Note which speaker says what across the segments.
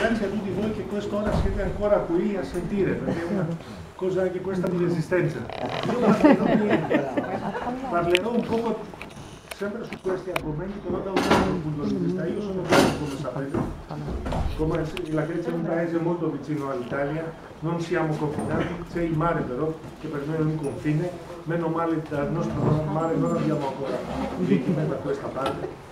Speaker 1: grazie a tutti voi che quest'ora siete ancora qui a sentire, perché è una cosa anche questa di resistenza. Io parlerò, parlerò un po' sempre su questi argomenti, però da un altro punto di vista. Io sono greco, come sapete, come la Grecia è un paese molto vicino all'Italia, non siamo confinati, c'è il mare però, che per noi è un confine, meno male dal nostro mare non abbiamo ancora vittime da questa parte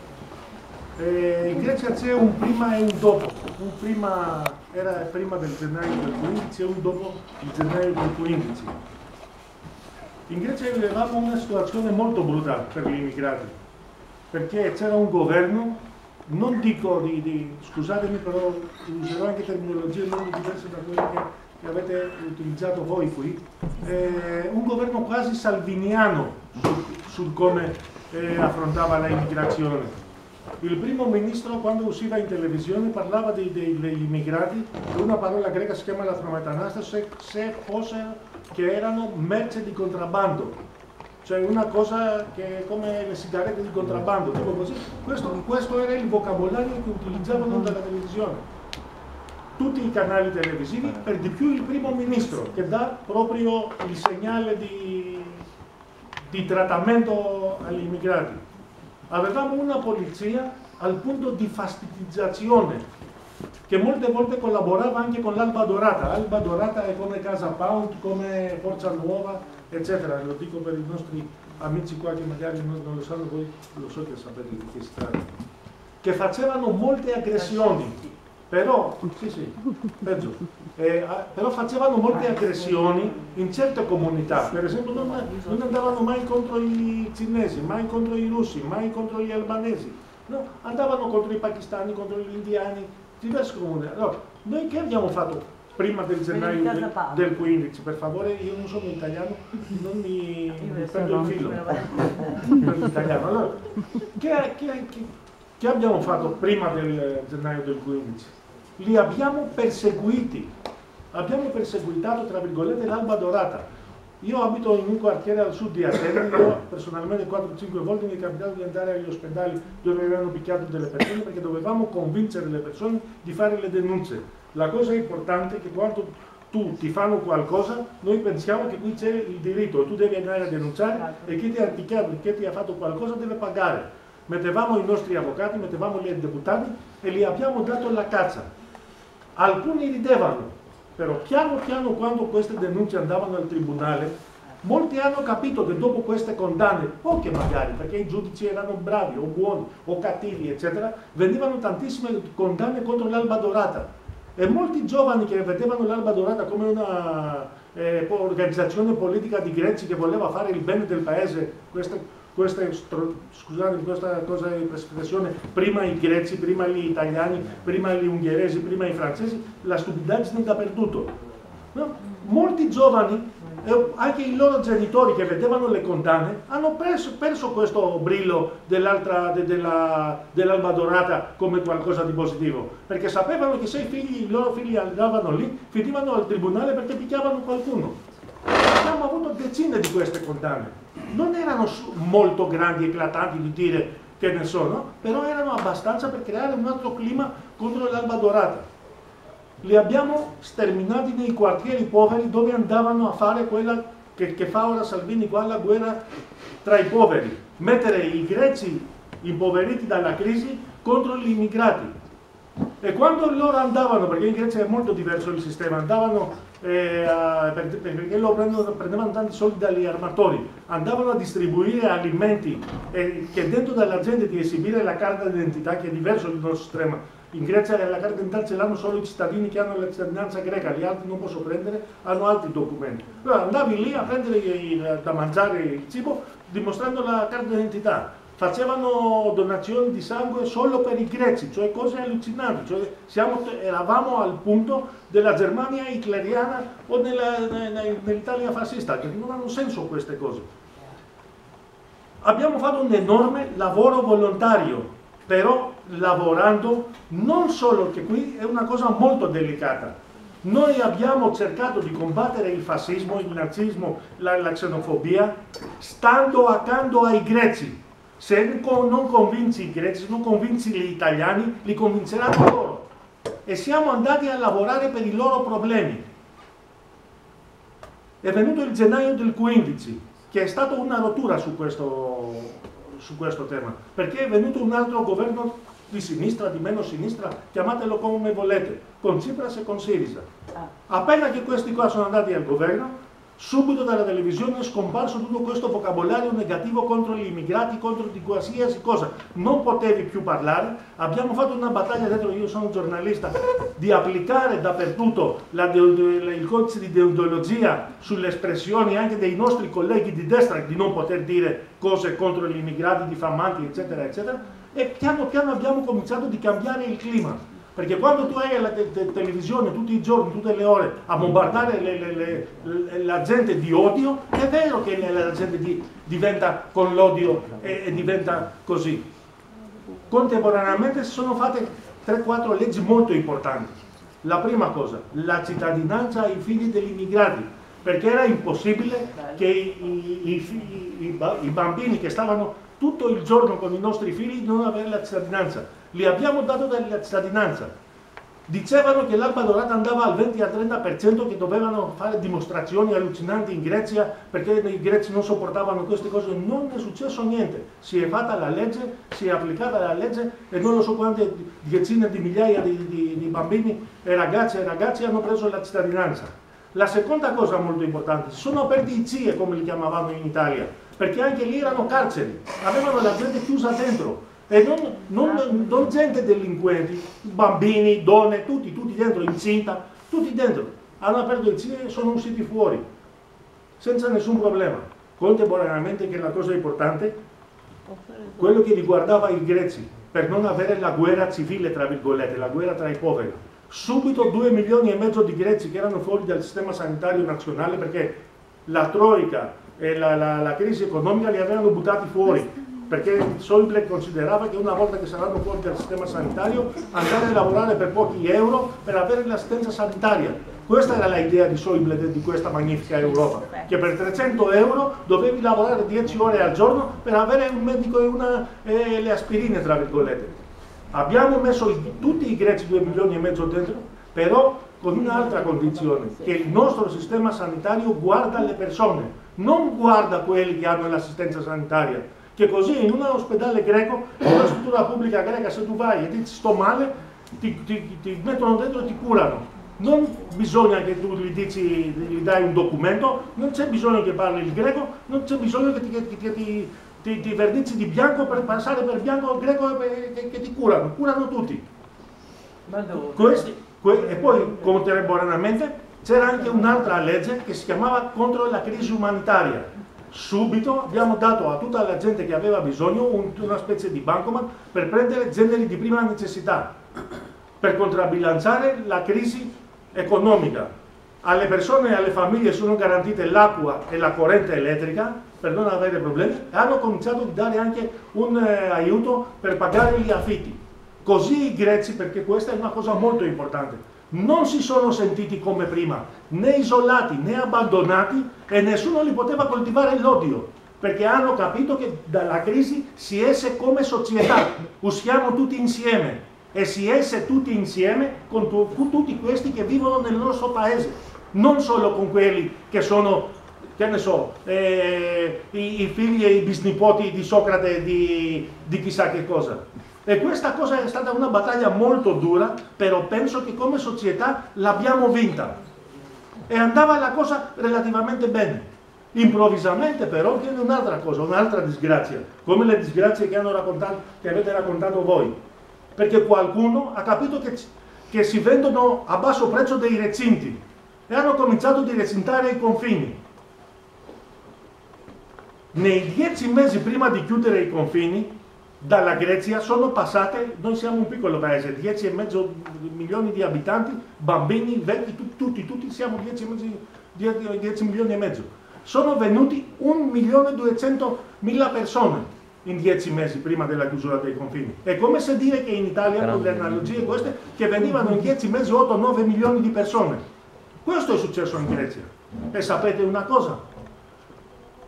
Speaker 1: eh, in Grecia c'è un prima e un dopo, un prima era prima del gennaio del 15 e un dopo il gennaio del 15. In Grecia vivevamo una situazione molto brutta per gli immigrati, perché c'era un governo, non dico di, di scusatemi però userò anche terminologie molto diverse da quelle che, che avete utilizzato voi qui, eh, un governo quasi salviniano sul, sul come eh, affrontava l'immigrazione il primo ministro quando usciva in televisione parlava dei, dei, degli immigrati, una parola greca si chiama la frometanasta, se, se fossero che erano merce di contrabbando, cioè una cosa che è come le sigarette di contrabbando, tipo così. Questo, questo era il vocabolario che utilizzavano dalla televisione. Tutti i canali televisivi, per di più il primo ministro che dà proprio il segnale di, di trattamento agli immigrati avevamo una polizia al punto di fastidizzazione che molte volte collaborava anche con l'Alba Dorata. Alba Dorata è come Casa Pound, come Forza Nuova, eccetera. Lo dico per i nostri amici qua che magari non, lo sanno, voi lo so che sapete di che si tratta. Che facevano molte aggressioni però, sì, sì, peggio, eh, però facevano molte aggressioni in certe comunità, per esempio non, non, andavano mai contro i cinesi, mai contro i russi, mai contro gli albanesi, no, andavano contro i pakistani, contro gli indiani, diverse comunità. Allora, noi che abbiamo fatto prima del gennaio del, del 15, per favore, io non sono italiano, non mi, mi perdo il filo. Allora, che, che, che, che abbiamo fatto prima del gennaio del 15? li abbiamo perseguiti, abbiamo perseguitato tra virgolette l'alba dorata. Io abito in un quartiere al sud di Atene, io personalmente 4-5 volte mi è capitato di andare agli ospedali dove avevano picchiato delle persone perché dovevamo convincere le persone di fare le denunce. La cosa importante è che quando tu ti fanno qualcosa, noi pensiamo che qui c'è il diritto, tu devi andare a denunciare e chi ti ha picchiato, chi ti ha fatto qualcosa deve pagare. Mettevamo i nostri avvocati, mettevamo gli deputati e gli abbiamo dato la caccia. Alcuni ridevano, però piano piano quando queste denunce andavano al tribunale, molti hanno capito che dopo queste condanne, poche magari, perché i giudici erano bravi o buoni o cattivi, eccetera, venivano tantissime condanne contro l'Alba Dorata. E molti giovani che vedevano l'Alba Dorata come una eh, organizzazione politica di greci che voleva fare il bene del paese, queste questa, scusate, questa cosa di espressione, prima i greci, prima gli italiani, prima gli ungheresi, prima i francesi, la stupidaggine dappertutto. No? Molti giovani, anche i loro genitori che vedevano le condanne, hanno perso, perso questo brillo dell'alba de, dell dorata come qualcosa di positivo, perché sapevano che se i, figli, i loro figli andavano lì, finivano al tribunale perché picchiavano qualcuno. Abbiamo avuto decine di queste condanne non erano molto grandi, eclatanti di dire che ne sono, però erano abbastanza per creare un altro clima contro l'alba dorata. Li abbiamo sterminati nei quartieri poveri dove andavano a fare quella che, che fa ora Salvini qua, la guerra tra i poveri, mettere i greci impoveriti dalla crisi contro gli immigrati. E quando loro andavano, perché in Grecia è molto diverso il sistema, andavano eh, perché loro prendono, prendevano tanti soldi dagli armatori, andavano a distribuire alimenti e chiedendo dalla gente di esibire la carta d'identità che è diverso dal nostro sistema. In Grecia la carta d'identità ce l'hanno solo i cittadini che hanno la cittadinanza greca, gli altri non possono prendere, hanno altri documenti. Allora andavi lì a prendere da mangiare il cibo dimostrando la carta d'identità facevano donazioni di sangue solo per i greci, cioè cose allucinanti, cioè siamo, eravamo al punto della Germania hitleriana o nell'Italia fascista, che non hanno senso queste cose. Abbiamo fatto un enorme lavoro volontario, però lavorando non solo, che qui è una cosa molto delicata, noi abbiamo cercato di combattere il fascismo, il nazismo, la, la xenofobia, stando accanto ai greci, se non convinci i greci, se non convinci gli italiani, li convinceranno loro. e siamo andati a lavorare per i loro problemi. È venuto il gennaio del 15, che è stata una rottura su questo, su questo tema, perché è venuto un altro governo di sinistra, di meno sinistra, chiamatelo come volete, con Tsipras e con Sirisa. Ah. Appena che questi qua sono andati al governo, subito dalla televisione è scomparso tutto questo vocabolario negativo contro gli immigrati, contro di qualsiasi cosa. Non potevi più parlare. Abbiamo fatto una battaglia dentro, io sono giornalista, di applicare dappertutto la, il codice di deontologia sulle espressioni anche dei nostri colleghi di destra di non poter dire cose contro gli immigrati diffamanti, eccetera, eccetera. E piano piano abbiamo cominciato a cambiare il clima perché quando tu hai la te te televisione tutti i giorni, tutte le ore a bombardare le, le, le, la gente di odio, è vero che la gente di, diventa con l'odio e, e, diventa così. Contemporaneamente si sono fatte 3-4 leggi molto importanti. La prima cosa, la cittadinanza ai figli degli immigrati, perché era impossibile che i, i, i, i bambini che stavano tutto il giorno con i nostri figli non avere la cittadinanza li abbiamo dato della cittadinanza. Dicevano che l'Alba Dorata andava al 20 al 30% che dovevano fare dimostrazioni allucinanti in Grecia perché i greci non sopportavano queste cose. Non è successo niente. Si è fatta la legge, si è applicata la legge e non lo so quante decine di migliaia di, di, di bambini e ragazze e ragazzi hanno preso la cittadinanza. La seconda cosa molto importante, sono aperti i CIE come li chiamavano in Italia, perché anche lì erano carceri, avevano la gente chiusa dentro e non, non, non gente delinquenti, bambini, donne, tutti, tutti dentro, incinta, tutti dentro. Hanno aperto il cinema e sono usciti fuori, senza nessun problema. Contemporaneamente, che è la cosa importante, quello che riguardava i greci, per non avere la guerra civile, tra virgolette, la guerra tra i poveri. Subito 2 milioni e mezzo di greci che erano fuori dal sistema sanitario nazionale perché la troica la, la, la crisi economica li avevano buttati fuori perché Schäuble considerava che una volta che saranno fuori dal sistema sanitario andare a lavorare per pochi euro per avere l'assistenza sanitaria. Questa era l'idea di Schäuble di questa magnifica Europa, che per 300 euro dovevi lavorare 10 ore al giorno per avere un medico e, una, e le aspirine, tra virgolette. Abbiamo messo tutti i greci 2 milioni e mezzo dentro, però con un'altra condizione, che il nostro sistema sanitario guarda le persone, non guarda quelli che hanno l'assistenza sanitaria, che così in un ospedale greco, in una struttura pubblica greca, se tu vai e dici sto male, ti, ti, ti mettono dentro e ti curano. Non bisogna che tu gli, dici, gli dai un documento, non c'è bisogno che parli il greco, non c'è bisogno che ti, che, che ti, ti, ti vernizi di bianco per passare per bianco al greco che, che ti curano, curano tutti. Questi, que, e poi contemporaneamente c'era anche un'altra legge che si chiamava contro la crisi umanitaria subito abbiamo dato a tutta la gente che aveva bisogno un, una specie di bancomat per prendere generi di prima necessità, per contrabbilanciare la crisi economica. Alle persone e alle famiglie sono garantite l'acqua e la corrente elettrica per non avere problemi e hanno cominciato a dare anche un eh, aiuto per pagare gli affitti. Così i greci, perché questa è una cosa molto importante, non si sono sentiti come prima, né isolati né abbandonati e nessuno li poteva coltivare l'odio, perché hanno capito che dalla crisi si esce come società, usciamo tutti insieme e si esce tutti insieme con, tu, con tutti questi che vivono nel nostro paese, non solo con quelli che sono che ne so, eh, i, i, figli e i bisnipoti di Socrate di, di chissà che cosa. E questa cosa è stata una battaglia molto dura, però penso che come società l'abbiamo vinta. E andava la cosa relativamente bene. Improvvisamente però viene un'altra cosa, un'altra disgrazia, come le disgrazie che, che, avete raccontato voi. Perché qualcuno ha capito che, che si vendono a basso prezzo dei recinti e hanno cominciato a recintare i confini. Nei dieci mesi prima di chiudere i confini, dalla Grecia sono passate, noi siamo un piccolo paese, 10,5 milioni di abitanti, bambini, vecchi, tutti, tutti, tutti siamo 10, 10, 10 milioni e mezzo. Sono venuti 1 milione e 200 mila persone in 10 mesi prima della chiusura dei confini. È come se dire che in Italia, con le analogie queste, che venivano in 10 mesi 8-9 milioni di persone. Questo è successo in Grecia. E sapete una cosa?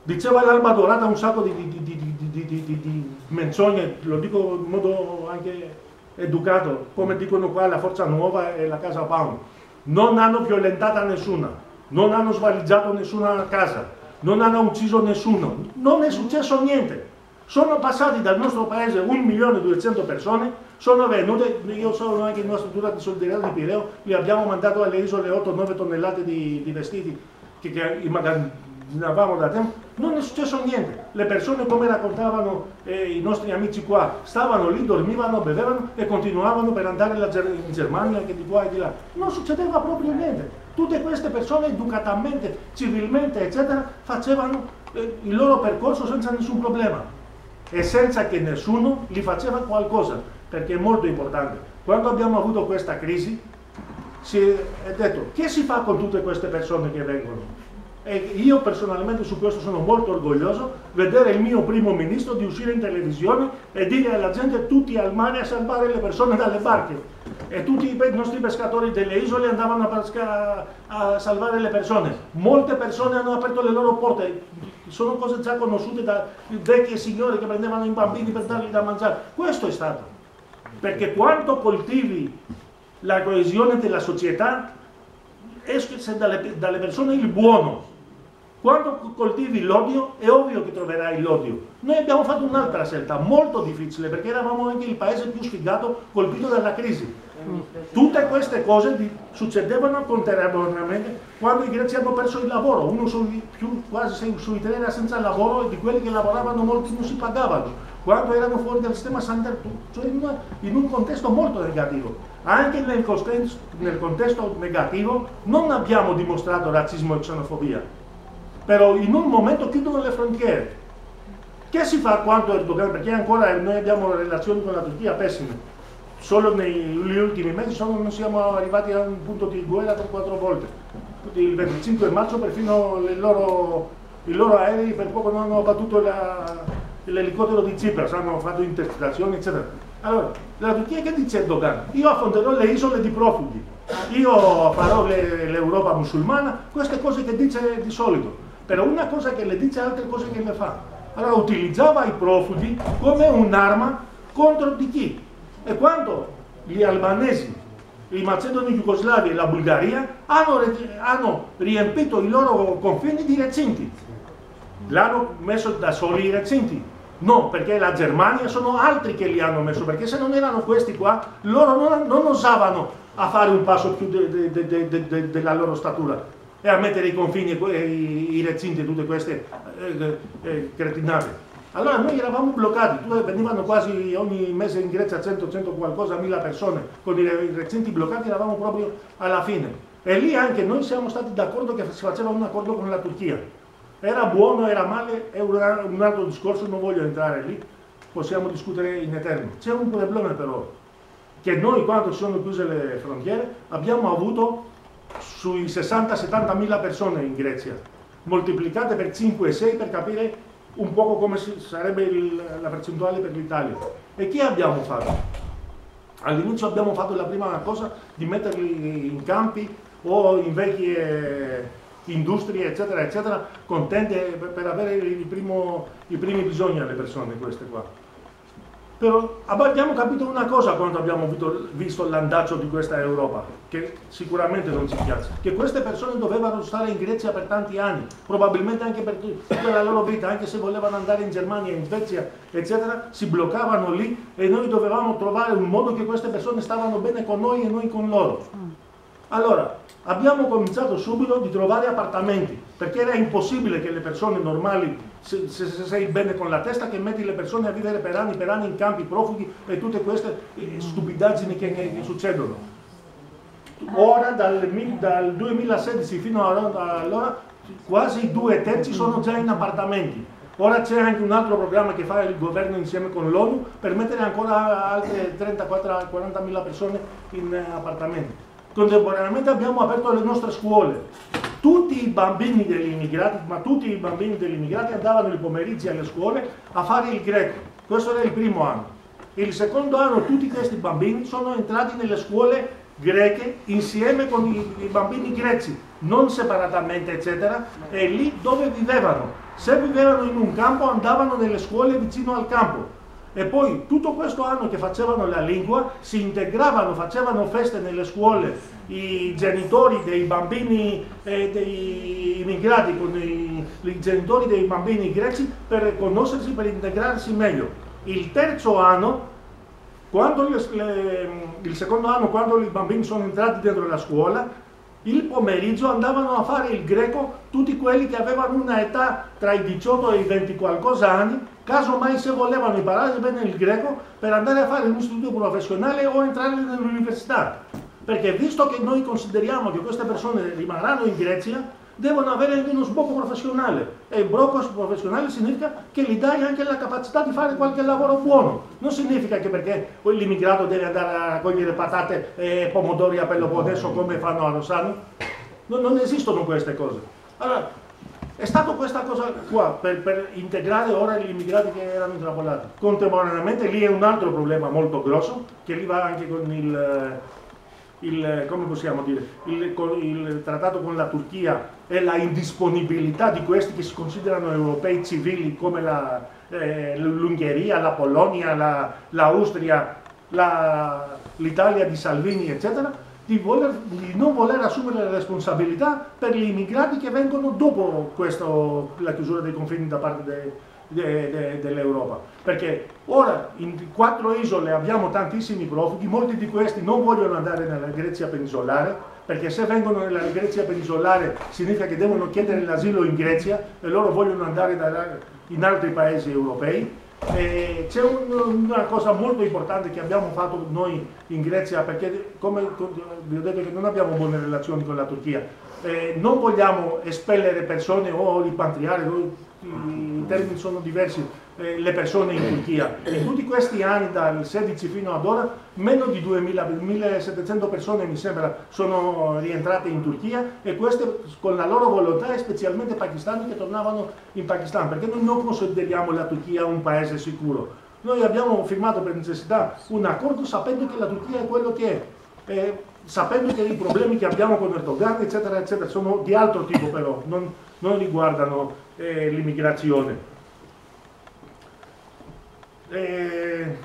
Speaker 1: Diceva l'Alba Dorata un sacco di, di, di, di menzogne, lo dico in modo anche educato, come dicono qua, la Forza Nuova e la Casa Pound. Non hanno violentato nessuno, non hanno svaligiato nessuna casa, non hanno ucciso nessuno, non è successo niente. Sono passati dal nostro paese 1.200.000 persone, sono venute, io sono anche in una struttura di solidarietà di Pireo, gli abbiamo mandato alle isole 8-9 tonnellate di, di vestiti che, che immagazzinavamo da tempo, non è successo niente. Le persone, come raccontavano eh, i nostri amici qua, stavano lì, dormivano, bevevano e continuavano per andare in Germania, anche di qua e di là. Non succedeva proprio niente. Tutte queste persone educatamente, civilmente, eccetera, facevano eh, il loro percorso senza nessun problema e senza che nessuno gli faceva qualcosa, perché è molto importante. Quando abbiamo avuto questa crisi, si è detto, che si fa con tutte queste persone che vengono? E io personalmente su questo sono molto orgoglioso, vedere il mio primo ministro di uscire in televisione e dire alla gente tutti al mare a salvare le persone dalle barche. E tutti i nostri pescatori delle isole andavano a, pesca, a salvare le persone. Molte persone hanno aperto le loro porte, sono cose già conosciute da vecchi signori che prendevano i bambini per dargli da mangiare. Questo è stato. Perché quanto coltivi la coesione della società, esce dalle, dalle persone il buono. Quando coltivi l'odio è ovvio che troverai l'odio. Noi abbiamo fatto un'altra scelta molto difficile perché eravamo anche il paese più sfigato colpito dalla crisi. Tutte queste cose succedevano contemporaneamente quando i greci hanno perso il lavoro, uno su più, quasi sui tre era senza lavoro e di quelli che lavoravano molti non si pagavano, quando erano fuori dal sistema sanitario, cioè in, una, in un contesto molto negativo. Anche nel contesto, nel contesto negativo non abbiamo dimostrato razzismo e xenofobia, però in un momento chiudono le frontiere. Che si fa quando Erdogan, perché ancora noi abbiamo relazioni con la Turchia pessime, solo negli ultimi mesi non siamo arrivati a un punto di guerra 3-4 volte. Il 25 marzo perfino i loro, loro aerei per poco non hanno battuto l'elicottero di Tsipras, hanno fatto intercettazioni eccetera. Allora, la Turchia che dice Erdogan? Io affonderò le isole di profughi, io farò l'Europa musulmana, queste cose che dice di solito. Però una cosa che le dice, altre cose che le fa. Allora utilizzava i profughi come un'arma contro di chi? E quando gli albanesi, i macedoni jugoslavi e la Bulgaria hanno, hanno riempito i loro confini di recinti, l'hanno messo da soli i recinti. No, perché la Germania sono altri che li hanno messo, perché se non erano questi qua, loro non, non osavano a fare un passo più de, de, de, della loro statura e a mettere i confini, i, i recinti, tutte queste eh, eh, cretinate. Allora noi eravamo bloccati, venivano quasi ogni mese in Grecia 100, 100 qualcosa, mila persone, con i recinti bloccati eravamo proprio alla fine. E lì anche noi siamo stati d'accordo che si faceva un accordo con la Turchia. Era buono, era male, è un altro discorso, non voglio entrare lì, possiamo discutere in eterno. C'è un problema però, che noi quando sono chiuse le frontiere abbiamo avuto sui 60-70 mila persone in Grecia, moltiplicate per 5-6 per capire un po' come sarebbe il, la percentuale per l'Italia. E che abbiamo fatto? All'inizio abbiamo fatto la prima cosa di metterli in campi o in vecchie industrie, eccetera, eccetera, contente per avere il primo, i primi bisogni alle persone queste qua. Però abbiamo capito una cosa quando abbiamo visto l'andazzo di questa Europa, che sicuramente non ci piace, che queste persone dovevano stare in Grecia per tanti anni, probabilmente anche per tutta la loro vita, anche se volevano andare in Germania, in Svezia, eccetera, si bloccavano lì e noi dovevamo trovare un modo che queste persone stavano bene con noi e noi con loro. Allora, abbiamo cominciato subito di trovare appartamenti, perché era impossibile che le persone normali, se, se, se, sei bene con la testa, che metti le persone a vivere per anni, per anni in campi profughi e tutte queste eh, stupidaggini che, che, che succedono. Ora, dal, dal 2016 fino ad allora, quasi due terzi sono già in appartamenti. Ora c'è anche un altro programma che fa il governo insieme con l'ONU per mettere ancora altre 30-40 mila persone in eh, appartamenti. Contemporaneamente abbiamo aperto le nostre scuole. Tutti i bambini degli immigrati, ma tutti i bambini degli immigrati andavano il pomeriggio alle scuole a fare il greco. Questo era il primo anno. Il secondo anno tutti questi bambini sono entrati nelle scuole greche insieme con i, i bambini greci, non separatamente, eccetera, e lì dove vivevano. Se vivevano in un campo andavano nelle scuole vicino al campo e poi tutto questo anno che facevano la lingua si integravano, facevano feste nelle scuole i genitori dei bambini eh, dei immigrati con i, i, genitori dei bambini greci per conoscersi, per integrarsi meglio. Il terzo anno, le, le, il secondo anno, quando i bambini sono entrati dentro la scuola, il pomeriggio andavano a fare il greco tutti quelli che avevano una età tra i 18 e i 20 qualcosa anni, caso mai se volevano imparare bene il greco per andare a fare un istituto professionale o entrare nell'università. Perché visto che noi consideriamo che queste persone rimarranno in Grecia, devono avere uno sbocco professionale. E il sbocco professionale significa che gli dai anche la capacità di fare qualche lavoro buono. Non significa che perché l'immigrato deve andare a raccogliere patate e pomodori a Peloponneso come fanno a Rossano non, non esistono queste cose. Allora è stata questa cosa qua per, per, integrare ora gli immigrati che erano intrappolati contemporaneamente lì è un altro problema molto grosso che lì va anche con il il, come possiamo dire, il, il, trattato con la Turchia e la indisponibilità di questi che si considerano europei civili come eh, l'Ungheria, la Polonia, l'Austria, la, l'Italia di Salvini, eccetera, di, voler, di, non voler assumere la responsabilità per gli immigrati che vengono dopo questo, la chiusura dei confini da parte dei de, de, dell'Europa. Perché ora in quattro isole abbiamo tantissimi profughi, molti di questi non vogliono andare nella Grecia peninsolare, perché se vengono nella Grecia peninsolare significa che devono chiedere l'asilo in Grecia e loro vogliono andare in altri paesi europei. C'è un, una cosa molto importante che abbiamo fatto noi in Grecia, perché come vi ho detto che non abbiamo buone relazioni con la Turchia, eh, non vogliamo espellere persone o rimpatriare, i termini sono diversi, eh, le persone in Turchia. In tutti questi anni, dal 16 fino ad ora, meno di 2000, 1700 persone mi sembra sono rientrate in Turchia e queste con la loro volontà, specialmente pakistani che tornavano in Pakistan, perché noi non consideriamo la Turchia un paese sicuro. Noi abbiamo firmato per necessità un accordo sapendo che la Turchia è quello che è. Eh, sapendo che i problemi che abbiamo con Erdogan, eccetera, eccetera, sono di altro tipo però, non, non riguardano eh, l'immigrazione. Eh,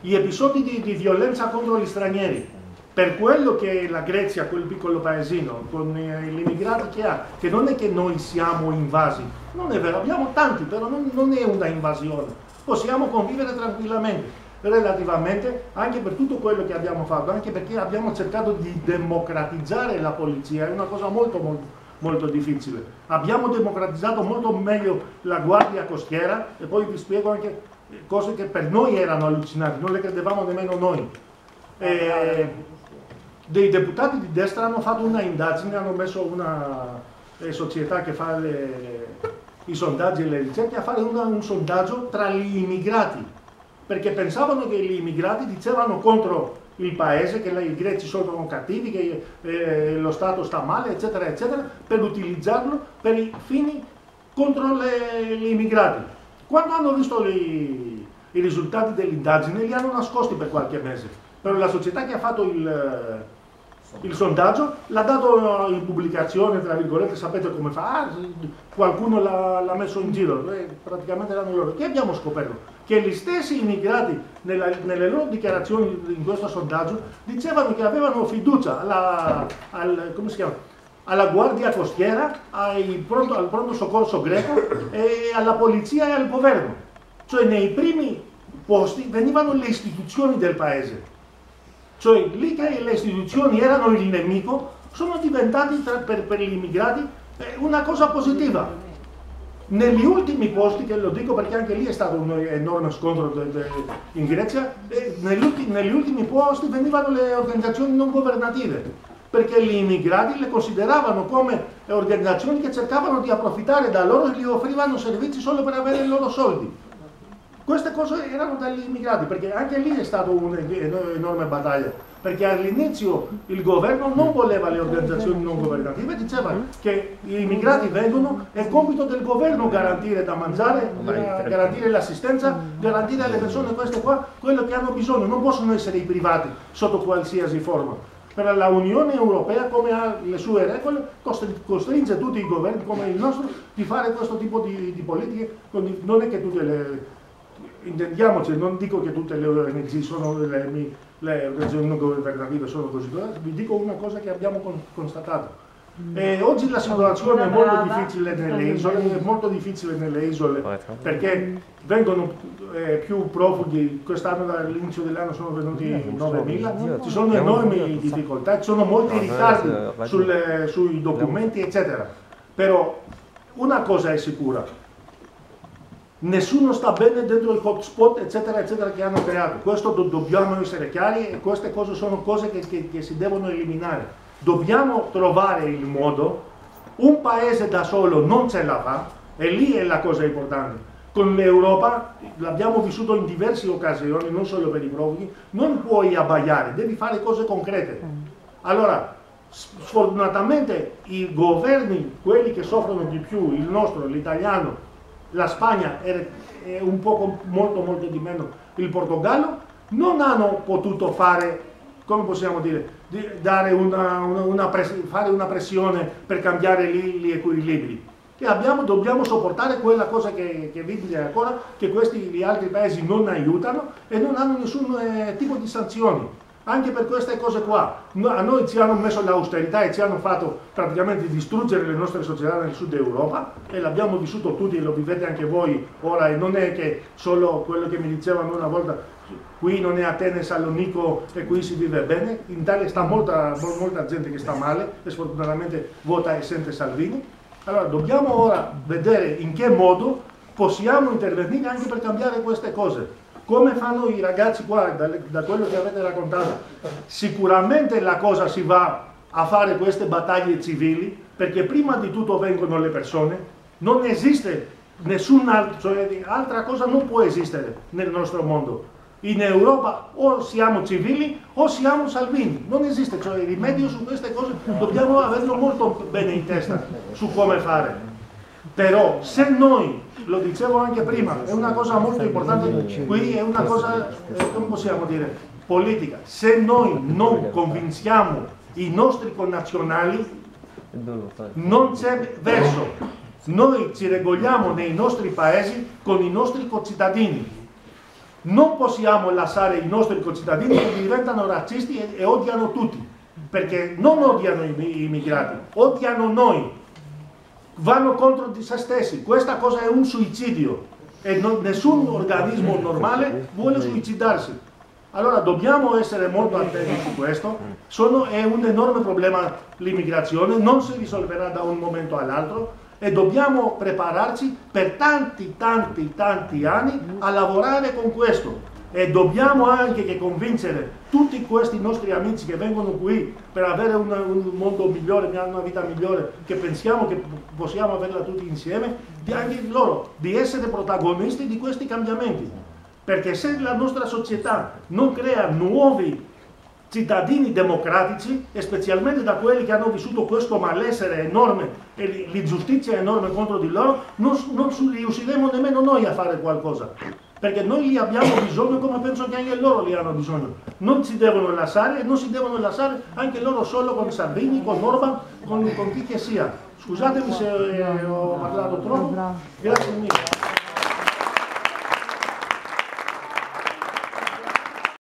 Speaker 1: gli episodi di, di, violenza contro gli stranieri, per quello che la Grecia, quel piccolo paesino, con eh, gli immigrati che ha, che non è che noi siamo invasi, non è vero, abbiamo tanti, però non, non è una invasione, possiamo convivere tranquillamente relativamente anche per tutto quello che abbiamo fatto, anche perché abbiamo cercato di democratizzare la polizia, è una cosa molto molto molto difficile. Abbiamo democratizzato molto meglio la guardia costiera e poi vi spiego anche cose che per noi erano allucinanti, non le credevamo nemmeno noi. E dei deputati di destra hanno fatto una indagine, hanno messo una eh, società che fa le, i sondaggi e le ricerche a fare una, un sondaggio tra gli immigrati, perché pensavano che gli immigrati dicevano contro il paese, che i greci sono cattivi, che eh, lo Stato sta male, eccetera, eccetera, per utilizzarlo per i fini contro gli immigrati. Quando hanno visto i, i risultati dell'indagine li hanno nascosti per qualche mese, però la società che ha fatto il, il sondaggio l'ha dato in pubblicazione, tra virgolette, sapete come fa? Ah, qualcuno l'ha messo in giro, eh, praticamente erano loro. Che abbiamo scoperto? Che gli stessi immigrati nella, nelle loro dichiarazioni in questo sondaggio dicevano che avevano fiducia alla, al, alla guardia costiera, pronto, al pronto soccorso greco e alla polizia e al governo. Cioè nei primi posti venivano le istituzioni del paese. Cioè lì che le istituzioni erano il nemico, sono diventati per, per gli immigrati eh, una cosa positiva negli ultimi posti, che lo dico perché anche lì è stato un enorme scontro in Grecia, negli ultimi, posti venivano le organizzazioni non governative, perché gli immigrati le consideravano come organizzazioni che cercavano di approfittare da loro e gli offrivano servizi solo per avere i loro soldi. Queste cose erano dagli immigrati, perché anche lì è stata un'enorme battaglia perché all'inizio il governo non voleva le organizzazioni non governative, diceva che gli immigrati vengono, è compito del governo garantire da mangiare, garantire l'assistenza, garantire alle persone queste qua quello che hanno bisogno, non possono essere i privati sotto qualsiasi forma. Per la Unione Europea, come ha le sue regole, costringe tutti i governi come il nostro di fare questo tipo di, di politiche, non è che tutte le intendiamoci, non dico che tutte le ONG sono le, le organizzazioni non governative sono così, vi dico una cosa che abbiamo constatato. E oggi la situazione è molto difficile nelle isole, è molto difficile nelle isole perché vengono eh, più profughi, quest'anno dall'inizio dell'anno sono venuti 9.000, ci sono enormi difficoltà, ci sono molti ritardi sulle, sui documenti eccetera, però una cosa è sicura, nessuno sta bene dentro i hotspot eccetera eccetera che hanno creato, questo do dobbiamo essere chiari e queste cose sono cose che, che, che si devono eliminare dobbiamo trovare il modo, un paese da solo non ce la fa, e lì è la cosa importante. Con l'Europa, l'abbiamo vissuto in diverse occasioni, non solo per i profughi, non puoi abbaiare, devi fare cose concrete. Allora, sfortunatamente i governi, quelli che soffrono di più, il nostro, l'italiano, la Spagna e un poco molto molto di meno il Portogallo, non hanno potuto fare come possiamo dire, di una, una, una fare una pressione per cambiare gli, equilibri. E abbiamo, dobbiamo sopportare quella cosa che, che vi ancora, che questi gli altri paesi non aiutano e non hanno nessun eh, tipo di sanzioni. Anche per queste cose qua. A noi ci hanno messo l'austerità e ci hanno fatto praticamente distruggere le nostre società nel sud Europa e l'abbiamo vissuto tutti e lo vivete anche voi ora e non è che solo quello che mi dicevano una volta qui non è Atene, Salonico e qui si vive bene, in Italia sta molta, molta gente che sta male e sfortunatamente vota e sente Salvini. Allora dobbiamo ora vedere in che modo possiamo intervenire anche per cambiare queste cose. Come fanno i ragazzi qua, da, da quello che avete raccontato? Sicuramente la cosa si va a fare queste battaglie civili perché prima di tutto vengono le persone, non esiste nessun'altra, cioè altra cosa non può esistere nel nostro mondo in Europa o siamo civili o siamo Salvini, non esiste, cioè il rimedio su queste cose dobbiamo averlo molto bene in testa su come fare. Però se noi, lo dicevo anche prima, è una cosa molto importante, qui è una cosa, eh, come possiamo dire, politica, se noi non convinciamo i nostri connazionali non c'è verso. Noi ci regoliamo nei nostri paesi con i nostri concittadini. Non possiamo lasciare i nostri concittadini che diventano razzisti e, odiano tutti, perché non odiano i, immigrati, odiano noi, vanno contro di se stessi. Questa cosa è un suicidio e non, nessun organismo normale vuole suicidarsi. Allora dobbiamo essere molto attenti su questo, Sono, è un enorme problema l'immigrazione, non si risolverà da un momento all'altro, e dobbiamo prepararci per tanti, tanti, tanti anni a lavorare con questo. E dobbiamo anche convincere tutti questi nostri amici che vengono qui per avere una, un mondo migliore, una vita migliore, che pensiamo che possiamo averla tutti insieme, di anche loro di essere protagonisti di questi cambiamenti. Perché se la nostra società non crea nuovi cittadini democratici specialmente da quelli che hanno vissuto questo malessere enorme e l'ingiustizia enorme contro di loro, non, non riusciremo nemmeno noi a fare qualcosa. Perché noi li abbiamo bisogno come penso che anche loro li hanno bisogno. Non si devono lasciare e non si devono lasciare anche loro solo con Salvini, con Orban, con, con chi che sia. Scusatemi se ho parlato troppo. Grazie mille.